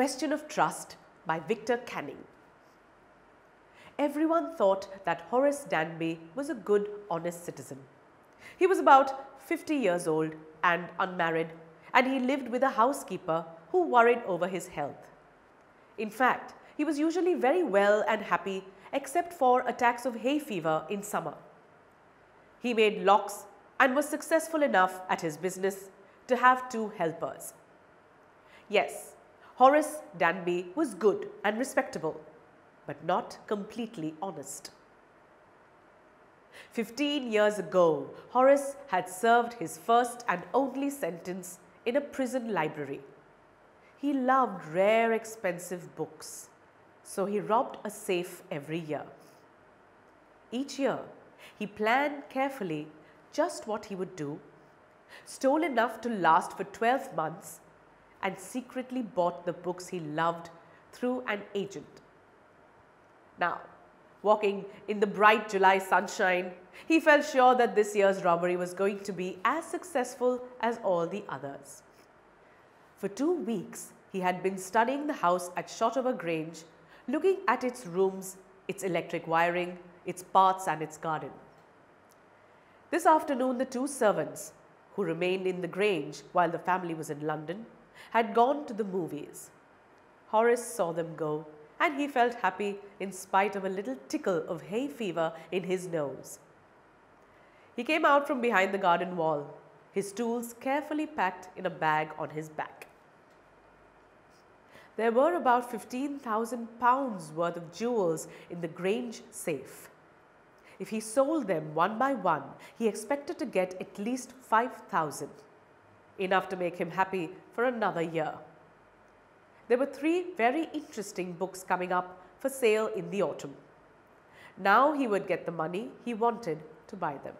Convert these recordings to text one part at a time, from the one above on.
Question of Trust by Victor Canning. Everyone thought that Horace Danby was a good, honest citizen. He was about 50 years old and unmarried, and he lived with a housekeeper who worried over his health. In fact, he was usually very well and happy except for attacks of hay fever in summer. He made locks and was successful enough at his business to have two helpers. Yes, Horace Danby was good and respectable, but not completely honest. Fifteen years ago, Horace had served his first and only sentence in a prison library. He loved rare, expensive books, so he robbed a safe every year. Each year, he planned carefully just what he would do, stole enough to last for 12 months, and secretly bought the books he loved through an agent. Now, walking in the bright July sunshine, he felt sure that this year's robbery was going to be as successful as all the others. For two weeks, he had been studying the house at Shotover Grange, looking at its rooms, its electric wiring, its paths and its garden. This afternoon, the two servants, who remained in the Grange while the family was in London, had gone to the movies. Horace saw them go and he felt happy in spite of a little tickle of hay fever in his nose. He came out from behind the garden wall, his tools carefully packed in a bag on his back. There were about 15,000 pounds worth of jewels in the Grange safe. If he sold them one by one, he expected to get at least 5,000, enough to make him happy for another year. There were three very interesting books coming up for sale in the autumn. Now he would get the money he wanted to buy them.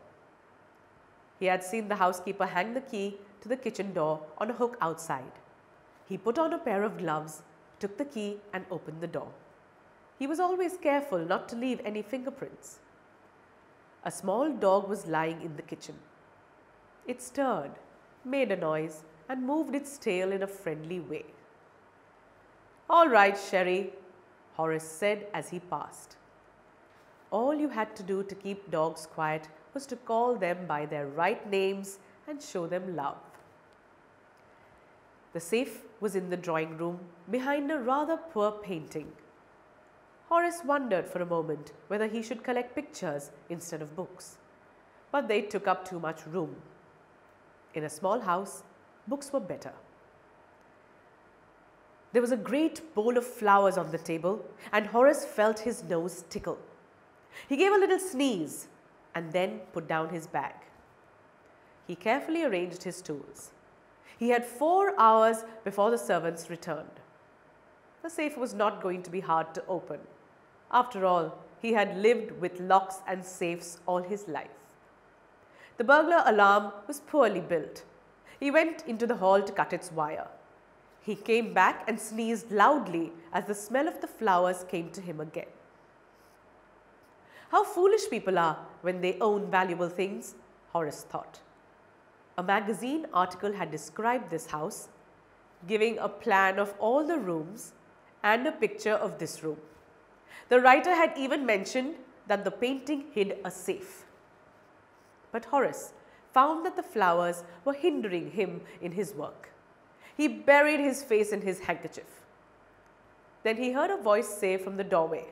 He had seen the housekeeper hang the key to the kitchen door on a hook outside. He put on a pair of gloves, took the key and opened the door. He was always careful not to leave any fingerprints. A small dog was lying in the kitchen. It stirred, made a noise and moved its tail in a friendly way. All right, Sherry, Horace said as he passed. All you had to do to keep dogs quiet was to call them by their right names and show them love. The safe was in the drawing room behind a rather poor painting. Horace wondered for a moment whether he should collect pictures instead of books, but they took up too much room. In a small house, books were better. There was a great bowl of flowers on the table, and Horace felt his nose tickle. He gave a little sneeze and then put down his bag. He carefully arranged his tools. He had four hours before the servants returned. The safe was not going to be hard to open. After all, he had lived with locks and safes all his life. The burglar alarm was poorly built. He went into the hall to cut its wire. He came back and sneezed loudly as the smell of the flowers came to him again. How foolish people are when they own valuable things, Horace thought. A magazine article had described this house, giving a plan of all the rooms and a picture of this room. The writer had even mentioned that the painting hid a safe. But Horace found that the flowers were hindering him in his work. He buried his face in his handkerchief. Then he heard a voice say from the doorway,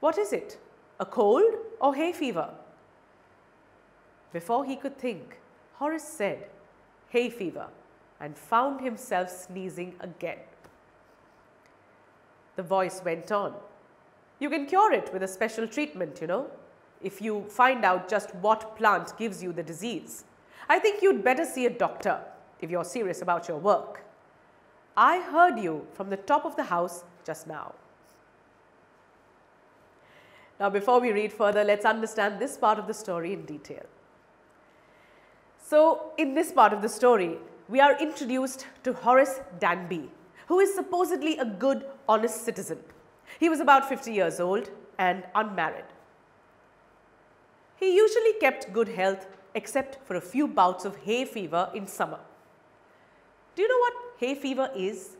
What is it? A cold or hay fever? Before he could think, Horace said, hay fever, and found himself sneezing again. The voice went on, You can cure it with a special treatment, you know, if you find out just what plant gives you the disease. I think you'd better see a doctor if you're serious about your work. I heard you from the top of the house just now. Now, before we read further, let's understand this part of the story in detail. So, in this part of the story, we are introduced to Horace Danby, who is supposedly a good, honest citizen. He was about 50 years old and unmarried. He usually kept good health except for a few bouts of hay fever in summer. Do you know what hay fever is?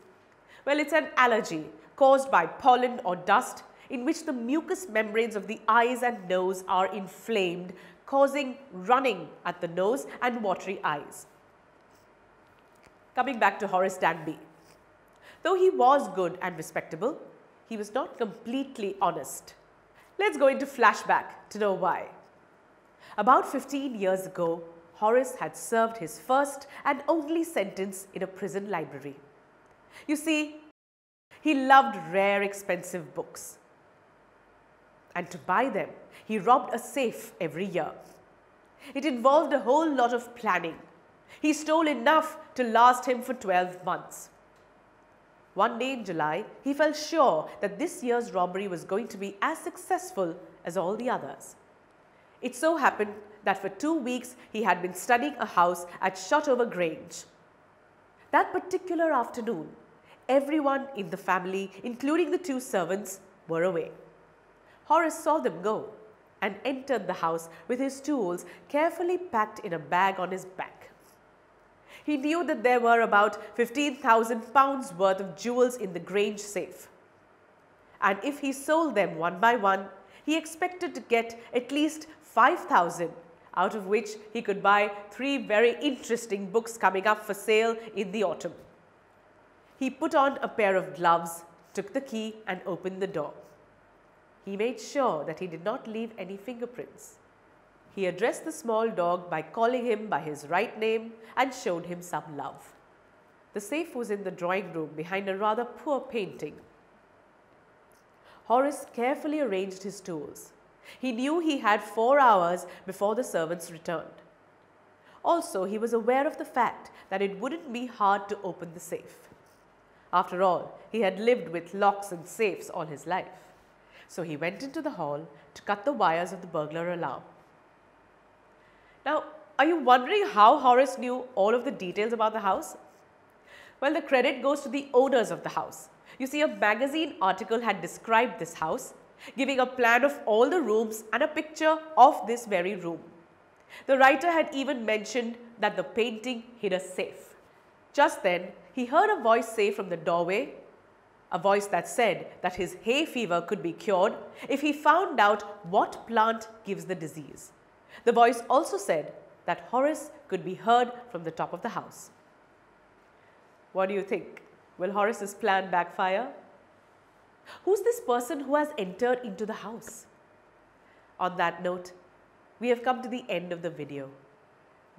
Well, it's an allergy caused by pollen or dust in which the mucous membranes of the eyes and nose are inflamed, causing running at the nose and watery eyes. Coming back to Horace Danby. Though he was good and respectable, he was not completely honest. Let's go into flashback to know why. About 15 years ago, Horace had served his first and only sentence in a prison library. You see, he loved rare expensive books. And to buy them, he robbed a safe every year. It involved a whole lot of planning. He stole enough to last him for 12 months. One day in July, he felt sure that this year's robbery was going to be as successful as all the others. It so happened that for two weeks he had been studying a house at Shotover Grange. That particular afternoon, everyone in the family, including the two servants, were away. Horace saw them go and entered the house with his tools carefully packed in a bag on his back. He knew that there were about 15,000 pounds worth of jewels in the Grange safe. And if he sold them one by one, he expected to get at least 5,000 out of which he could buy three very interesting books coming up for sale in the autumn. He put on a pair of gloves, took the key and opened the door. He made sure that he did not leave any fingerprints. He addressed the small dog by calling him by his right name and showed him some love. The safe was in the drawing room behind a rather poor painting. Horace carefully arranged his tools. He knew he had four hours before the servants returned. Also, he was aware of the fact that it wouldn't be hard to open the safe. After all, he had lived with locks and safes all his life. So he went into the hall to cut the wires of the burglar alarm. Now, are you wondering how Horace knew all of the details about the house? Well, the credit goes to the owners of the house. You see, a magazine article had described this house, giving a plan of all the rooms and a picture of this very room. The writer had even mentioned that the painting hid a safe. Just then, he heard a voice say from the doorway, a voice that said that his hay fever could be cured if he found out what plant gives the disease. The voice also said that Horace could be heard from the top of the house. What do you think? Will Horace's plan backfire? Who's this person who has entered into the house? On that note, we have come to the end of the video.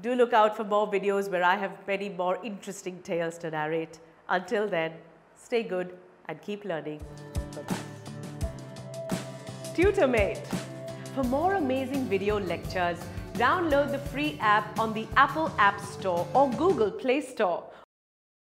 Do look out for more videos where I have many more interesting tales to narrate. Until then, stay good and keep learning. TutorMate. For more amazing video lectures, download the free app on the Apple App Store or Google Play Store